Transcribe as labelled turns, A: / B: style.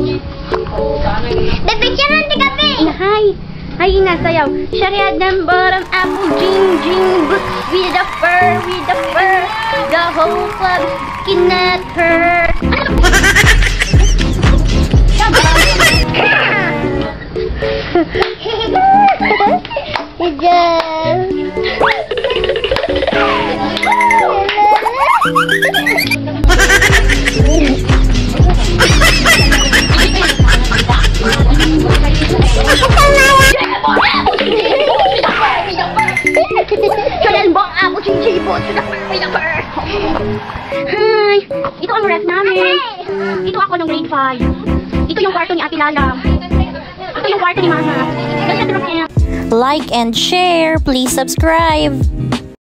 A: The picture ng tigapi.
B: Hi! Hi, nasayaw. Shariad ng bottom apple, jing, jing, boots with the fur, with the fur. The whole club looking at her.
A: Good job.
B: The fur, with the fur. Hi! Ito ang ref namin. Ito ako ng grade 5. Ito yung kwarto ni Ate Lala. Ito yung kwarto ni Mama.
C: Like and share. Please subscribe.